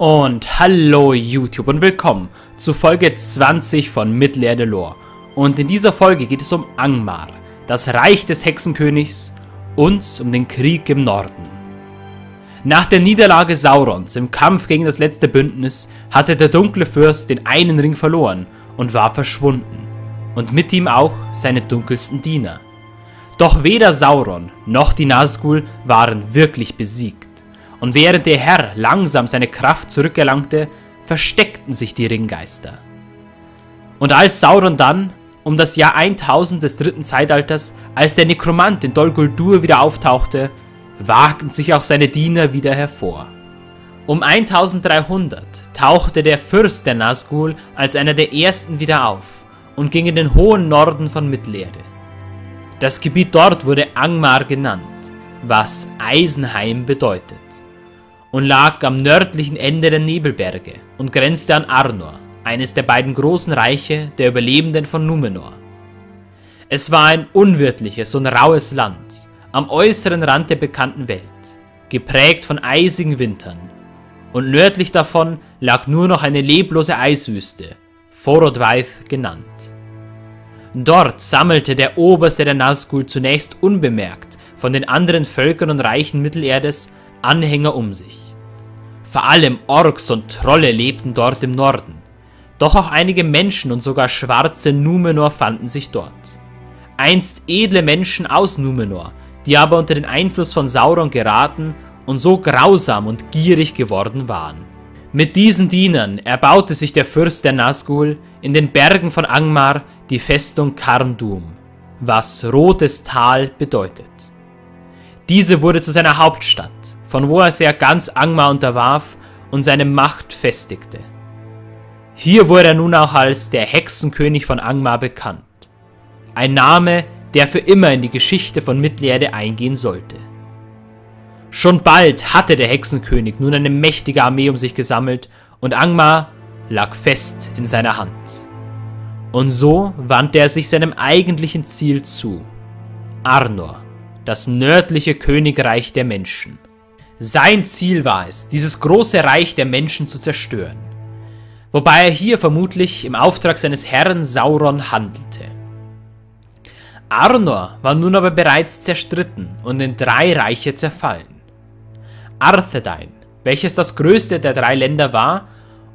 Und hallo YouTube und willkommen zu Folge 20 von Mittelerde Lore. Und in dieser Folge geht es um Angmar, das Reich des Hexenkönigs und um den Krieg im Norden. Nach der Niederlage Saurons im Kampf gegen das letzte Bündnis hatte der dunkle Fürst den einen Ring verloren und war verschwunden. Und mit ihm auch seine dunkelsten Diener. Doch weder Sauron noch die Nazgul waren wirklich besiegt und während der Herr langsam seine Kraft zurückerlangte, versteckten sich die Ringgeister. Und als Sauron dann, um das Jahr 1000 des dritten Zeitalters, als der Nekromant in Dol Guldur wieder auftauchte, wagten sich auch seine Diener wieder hervor. Um 1300 tauchte der Fürst der Nazgul als einer der ersten wieder auf und ging in den hohen Norden von Mittelerde. Das Gebiet dort wurde Angmar genannt, was Eisenheim bedeutet und lag am nördlichen Ende der Nebelberge und grenzte an Arnor, eines der beiden großen Reiche der Überlebenden von Numenor. Es war ein unwirtliches und raues Land, am äußeren Rand der bekannten Welt, geprägt von eisigen Wintern, und nördlich davon lag nur noch eine leblose Eiswüste, Forodwaith genannt. Dort sammelte der Oberste der Nazgul zunächst unbemerkt von den anderen Völkern und Reichen Mittelerdes Anhänger um sich. Vor allem Orks und Trolle lebten dort im Norden. Doch auch einige Menschen und sogar schwarze Numenor fanden sich dort. Einst edle Menschen aus Numenor, die aber unter den Einfluss von Sauron geraten und so grausam und gierig geworden waren. Mit diesen Dienern erbaute sich der Fürst der Nazgul in den Bergen von Angmar die Festung Karndum, was Rotes Tal bedeutet. Diese wurde zu seiner Hauptstadt von wo er sehr ganz Angmar unterwarf und seine Macht festigte. Hier wurde er nun auch als der Hexenkönig von Angmar bekannt. Ein Name, der für immer in die Geschichte von Mittelerde eingehen sollte. Schon bald hatte der Hexenkönig nun eine mächtige Armee um sich gesammelt und Angmar lag fest in seiner Hand. Und so wandte er sich seinem eigentlichen Ziel zu. Arnor, das nördliche Königreich der Menschen. Sein Ziel war es, dieses große Reich der Menschen zu zerstören. Wobei er hier vermutlich im Auftrag seines Herrn Sauron handelte. Arnor war nun aber bereits zerstritten und in drei Reiche zerfallen. Arthedain, welches das größte der drei Länder war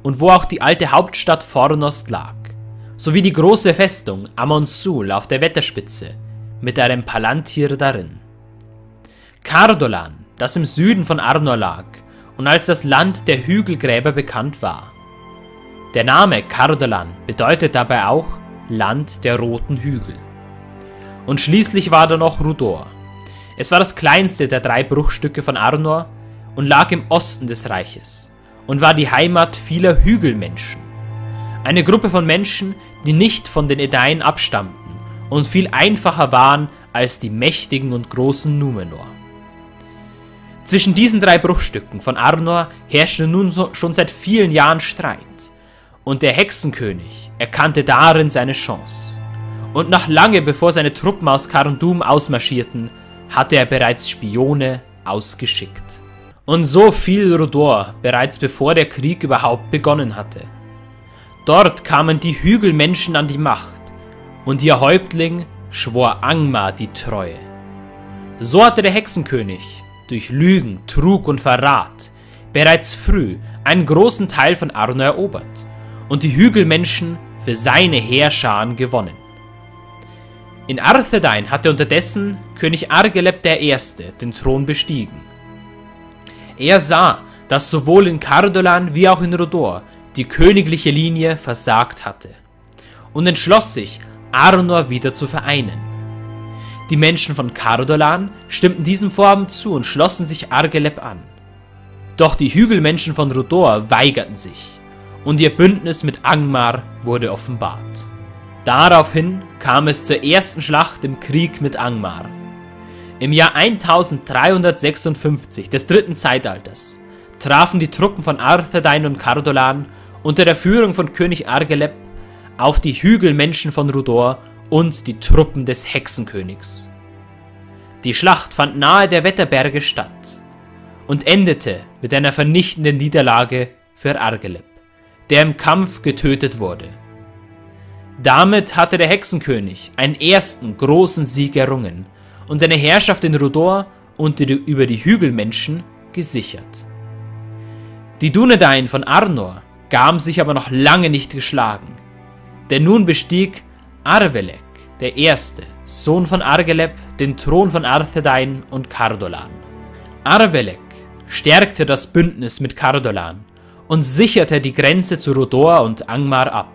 und wo auch die alte Hauptstadt Fornost lag, sowie die große Festung Amon-Sul auf der Wetterspitze mit einem Palantir darin. Cardolan, das im Süden von Arnor lag und als das Land der Hügelgräber bekannt war. Der Name Cardolan bedeutet dabei auch Land der roten Hügel. Und schließlich war da noch Rudor. Es war das kleinste der drei Bruchstücke von Arnor und lag im Osten des Reiches und war die Heimat vieler Hügelmenschen. Eine Gruppe von Menschen, die nicht von den Edain abstammten und viel einfacher waren als die mächtigen und großen Numenor. Zwischen diesen drei Bruchstücken von Arnor herrschte nun so, schon seit vielen Jahren Streit. Und der Hexenkönig erkannte darin seine Chance. Und noch lange bevor seine Truppen aus Karundum ausmarschierten, hatte er bereits Spione ausgeschickt. Und so fiel Rodor bereits bevor der Krieg überhaupt begonnen hatte. Dort kamen die Hügelmenschen an die Macht, und ihr Häuptling schwor Angmar die Treue. So hatte der Hexenkönig durch Lügen, Trug und Verrat bereits früh einen großen Teil von Arno erobert und die Hügelmenschen für seine Heerscharen gewonnen. In Arthedain hatte unterdessen König Argeleb I. den Thron bestiegen. Er sah, dass sowohl in Cardolan wie auch in Rodor die königliche Linie versagt hatte und entschloss sich, Arnor wieder zu vereinen. Die Menschen von Cardolan stimmten diesem Vorhaben zu und schlossen sich Argeleb an. Doch die Hügelmenschen von Rudor weigerten sich und ihr Bündnis mit Angmar wurde offenbart. Daraufhin kam es zur ersten Schlacht im Krieg mit Angmar. Im Jahr 1356 des dritten Zeitalters trafen die Truppen von Arthedain und Cardolan unter der Führung von König Argeleb auf die Hügelmenschen von Rudor und die Truppen des Hexenkönigs. Die Schlacht fand nahe der Wetterberge statt und endete mit einer vernichtenden Niederlage für Argeleb, der im Kampf getötet wurde. Damit hatte der Hexenkönig einen ersten großen Sieg errungen und seine Herrschaft in Rudor und die, über die Hügelmenschen gesichert. Die Dunedain von Arnor gaben sich aber noch lange nicht geschlagen, denn nun bestieg Arvelek, der Erste, Sohn von Argeleb, den Thron von Arthedain und Cardolan. Arvelek stärkte das Bündnis mit Cardolan und sicherte die Grenze zu Rodor und Angmar ab.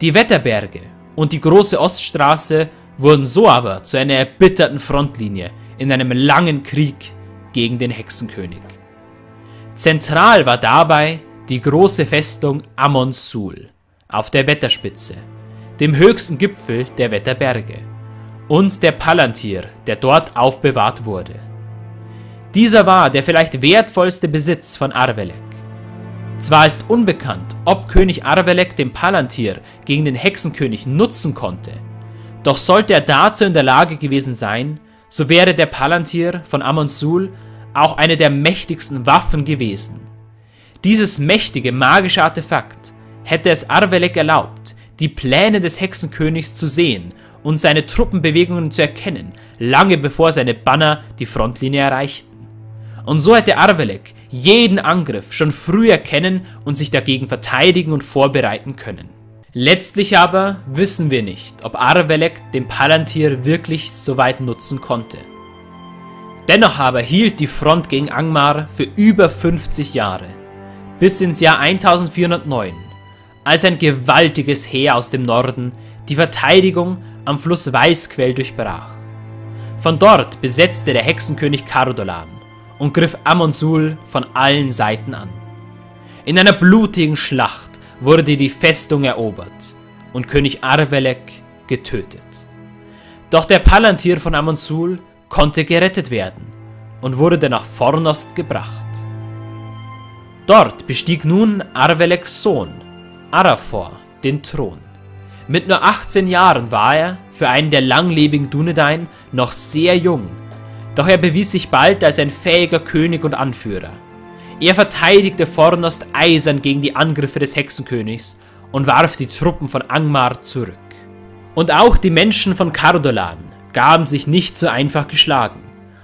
Die Wetterberge und die große Oststraße wurden so aber zu einer erbitterten Frontlinie in einem langen Krieg gegen den Hexenkönig. Zentral war dabei die große Festung Amon-Sul auf der Wetterspitze, dem höchsten Gipfel der Wetterberge, und der Palantir, der dort aufbewahrt wurde. Dieser war der vielleicht wertvollste Besitz von Arvelek. Zwar ist unbekannt, ob König Arvelek den Palantir gegen den Hexenkönig nutzen konnte, doch sollte er dazu in der Lage gewesen sein, so wäre der Palantir von Amon-Sul auch eine der mächtigsten Waffen gewesen. Dieses mächtige magische Artefakt hätte es Arvelek erlaubt, die Pläne des Hexenkönigs zu sehen und seine Truppenbewegungen zu erkennen, lange bevor seine Banner die Frontlinie erreichten. Und so hätte Arvelek jeden Angriff schon früh erkennen und sich dagegen verteidigen und vorbereiten können. Letztlich aber wissen wir nicht, ob Arvelek den Palantir wirklich so weit nutzen konnte. Dennoch aber hielt die Front gegen Angmar für über 50 Jahre, bis ins Jahr 1409, als ein gewaltiges Heer aus dem Norden die Verteidigung am Fluss Weißquell durchbrach. Von dort besetzte der Hexenkönig Cardolan und griff Amonsul von allen Seiten an. In einer blutigen Schlacht wurde die Festung erobert und König Arvelek getötet. Doch der Palantir von Amonsul konnte gerettet werden und wurde nach Fornost gebracht. Dort bestieg nun Arveleks Sohn, Arafor, den Thron. Mit nur 18 Jahren war er, für einen der langlebigen Dunedain, noch sehr jung, doch er bewies sich bald als ein fähiger König und Anführer. Er verteidigte Fornost eisern gegen die Angriffe des Hexenkönigs und warf die Truppen von Angmar zurück. Und auch die Menschen von Cardolan gaben sich nicht so einfach geschlagen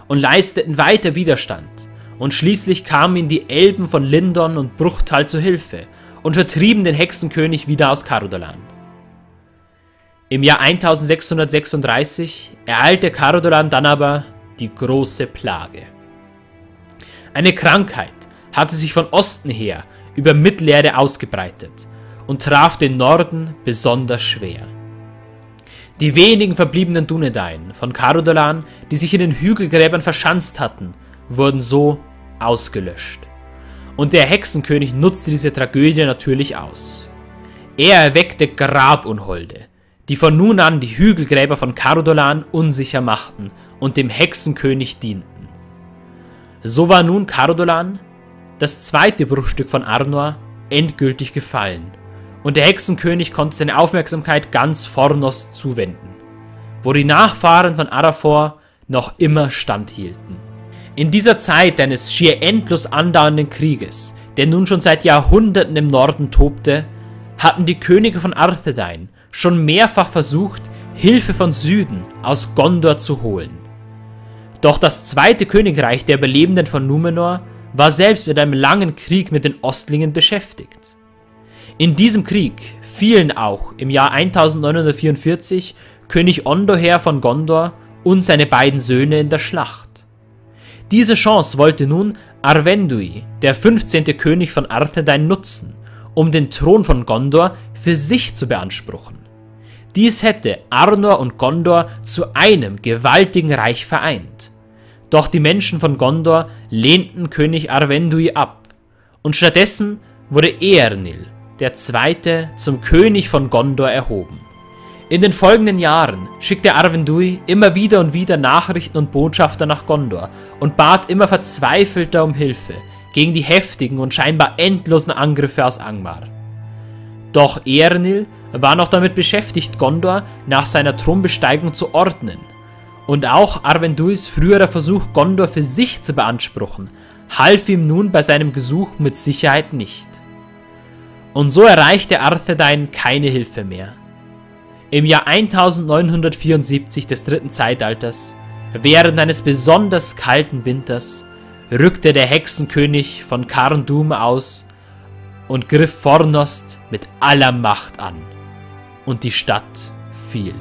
und leisteten weiter Widerstand, und schließlich kamen ihnen die Elben von Lindon und Bruchtal zu Hilfe und vertrieben den Hexenkönig wieder aus Cardolan. Im Jahr 1636 ereilte Cardolan dann aber die große Plage. Eine Krankheit hatte sich von Osten her über Mittelerde ausgebreitet und traf den Norden besonders schwer. Die wenigen verbliebenen Dunedain von Carodolan, die sich in den Hügelgräbern verschanzt hatten, wurden so ausgelöscht. Und der Hexenkönig nutzte diese Tragödie natürlich aus. Er erweckte Grabunholde, die von nun an die Hügelgräber von Cardolan unsicher machten und dem Hexenkönig dienten. So war nun Cardolan, das zweite Bruchstück von Arnor, endgültig gefallen und der Hexenkönig konnte seine Aufmerksamkeit ganz Fornos zuwenden, wo die Nachfahren von Arafor noch immer standhielten. In dieser Zeit eines schier endlos andauernden Krieges, der nun schon seit Jahrhunderten im Norden tobte, hatten die Könige von Arthedain schon mehrfach versucht, Hilfe von Süden aus Gondor zu holen. Doch das zweite Königreich der Überlebenden von Numenor war selbst mit einem langen Krieg mit den Ostlingen beschäftigt. In diesem Krieg fielen auch im Jahr 1944 König Ondoher von Gondor und seine beiden Söhne in der Schlacht. Diese Chance wollte nun Arvendui, der 15. König von Arthedain, nutzen, um den Thron von Gondor für sich zu beanspruchen. Dies hätte Arnor und Gondor zu einem gewaltigen Reich vereint. Doch die Menschen von Gondor lehnten König Arvendui ab und stattdessen wurde Eärnil, der Zweite, zum König von Gondor erhoben. In den folgenden Jahren schickte Arvendui immer wieder und wieder Nachrichten und Botschafter nach Gondor und bat immer verzweifelter um Hilfe gegen die heftigen und scheinbar endlosen Angriffe aus Angmar. Doch Eärnil war noch damit beschäftigt, Gondor nach seiner Thronbesteigung zu ordnen. Und auch Arvenduis früherer Versuch, Gondor für sich zu beanspruchen, half ihm nun bei seinem Gesuch mit Sicherheit nicht. Und so erreichte Arthedain keine Hilfe mehr. Im Jahr 1974 des dritten Zeitalters, während eines besonders kalten Winters, rückte der Hexenkönig von Karndum aus und griff Fornost mit aller Macht an. Und die Stadt fiel.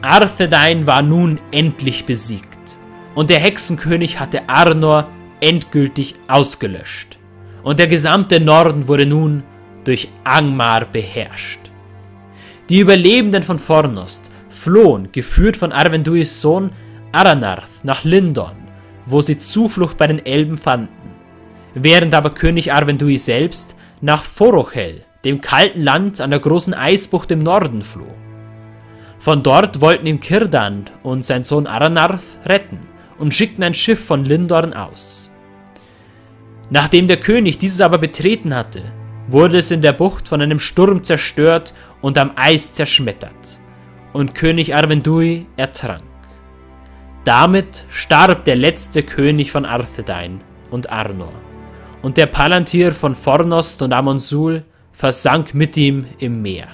Arthedain war nun endlich besiegt und der Hexenkönig hatte Arnor endgültig ausgelöscht. Und der gesamte Norden wurde nun durch Angmar beherrscht. Die Überlebenden von Fornost flohen, geführt von Arvenduis Sohn Aranarth, nach Lindon, wo sie Zuflucht bei den Elben fanden, während aber König Arvendui selbst nach Forochel, dem kalten Land an der großen Eisbucht im Norden, floh. Von dort wollten ihn Kirdan und sein Sohn Aranarth retten und schickten ein Schiff von Lindorn aus. Nachdem der König dieses aber betreten hatte, wurde es in der Bucht von einem Sturm zerstört und am Eis zerschmettert, und König Arvendui ertrank. Damit starb der letzte König von Arthedain und Arnor, und der Palantir von Fornost und Amonsul versank mit ihm im Meer.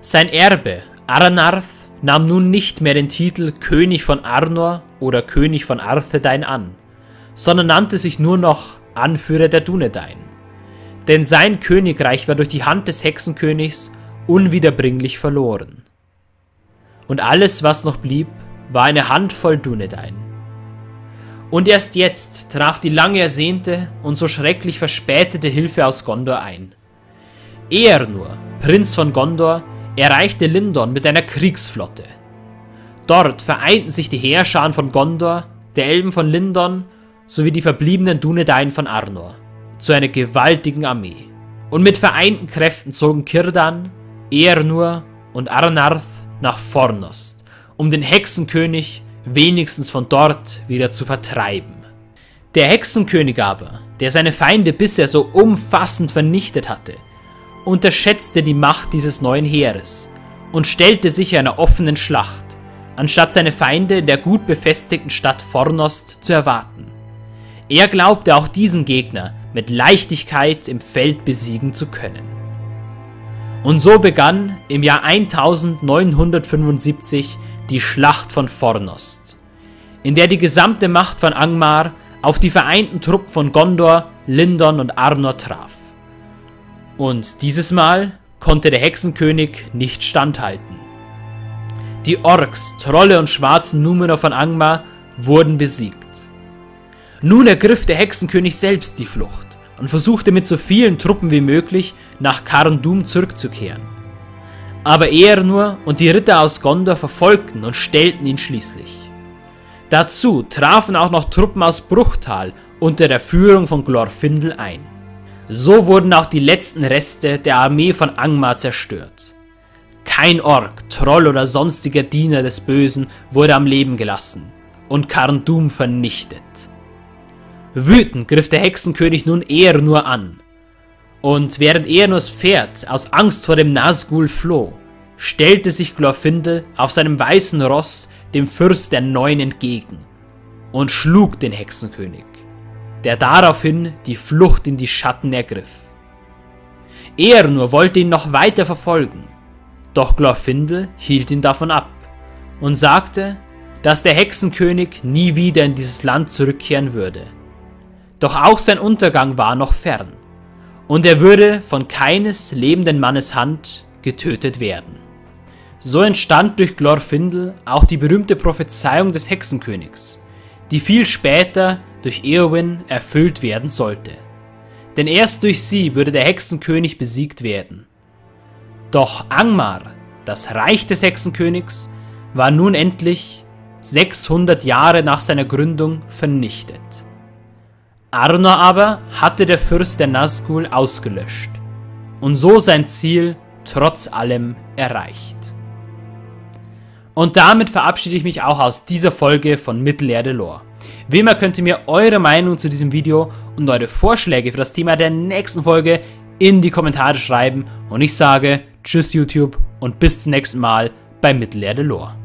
Sein Erbe, Aranarth, nahm nun nicht mehr den Titel König von Arnor oder König von Arthedain an, sondern nannte sich nur noch Anführer der Dunedain. Denn sein Königreich war durch die Hand des Hexenkönigs unwiederbringlich verloren. Und alles, was noch blieb, war eine Handvoll Dunedain. Und erst jetzt traf die lange ersehnte und so schrecklich verspätete Hilfe aus Gondor ein. Er nur, Prinz von Gondor, erreichte Lindon mit einer Kriegsflotte. Dort vereinten sich die Heerscharen von Gondor, der Elben von Lindon sowie die verbliebenen Dunedain von Arnor zu einer gewaltigen Armee. Und mit vereinten Kräften zogen Kirdan, Eärnur und Arnarth nach Fornost, um den Hexenkönig wenigstens von dort wieder zu vertreiben. Der Hexenkönig aber, der seine Feinde bisher so umfassend vernichtet hatte, unterschätzte die Macht dieses neuen Heeres und stellte sich einer offenen Schlacht, anstatt seine Feinde in der gut befestigten Stadt Fornost zu erwarten. Er glaubte auch diesen Gegner mit Leichtigkeit im Feld besiegen zu können. Und so begann im Jahr 1975 die Schlacht von Fornost, in der die gesamte Macht von Angmar auf die vereinten Truppen von Gondor, Lindon und Arnor traf. Und dieses Mal konnte der Hexenkönig nicht standhalten. Die Orks, Trolle und schwarzen Numenor von Angmar wurden besiegt. Nun ergriff der Hexenkönig selbst die Flucht und versuchte mit so vielen Truppen wie möglich nach Karndum zurückzukehren. Aber er nur und die Ritter aus Gondor verfolgten und stellten ihn schließlich. Dazu trafen auch noch Truppen aus Bruchtal unter der Führung von Glorfindel ein. So wurden auch die letzten Reste der Armee von Angmar zerstört. Kein Ork, Troll oder sonstiger Diener des Bösen wurde am Leben gelassen und Karndum vernichtet. Wütend griff der Hexenkönig nun eher nur an. Und während Eärnurs Pferd aus Angst vor dem Nazgul floh, stellte sich Glorfindel auf seinem weißen Ross dem Fürst der Neuen entgegen und schlug den Hexenkönig, der daraufhin die Flucht in die Schatten ergriff. Er nur wollte ihn noch weiter verfolgen, doch Glorfindel hielt ihn davon ab und sagte, dass der Hexenkönig nie wieder in dieses Land zurückkehren würde. Doch auch sein Untergang war noch fern, und er würde von keines lebenden Mannes Hand getötet werden. So entstand durch Glorfindel auch die berühmte Prophezeiung des Hexenkönigs, die viel später durch Eowyn erfüllt werden sollte. Denn erst durch sie würde der Hexenkönig besiegt werden. Doch Angmar, das Reich des Hexenkönigs, war nun endlich 600 Jahre nach seiner Gründung vernichtet. Arnor aber hatte der Fürst der Nazgul ausgelöscht und so sein Ziel trotz allem erreicht. Und damit verabschiede ich mich auch aus dieser Folge von Mittelerde Lore. Wie immer könnt ihr mir eure Meinung zu diesem Video und eure Vorschläge für das Thema der nächsten Folge in die Kommentare schreiben und ich sage Tschüss YouTube und bis zum nächsten Mal bei Mittelerde Lore.